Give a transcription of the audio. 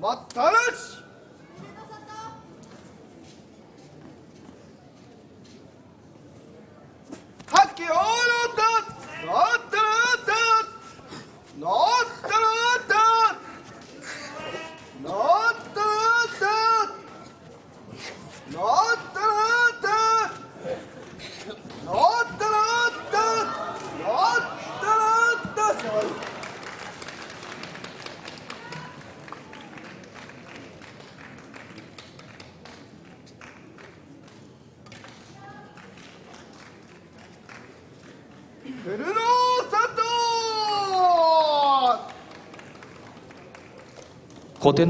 待ったなし。はっきよーのったなったなったなったなったなったなった。古野里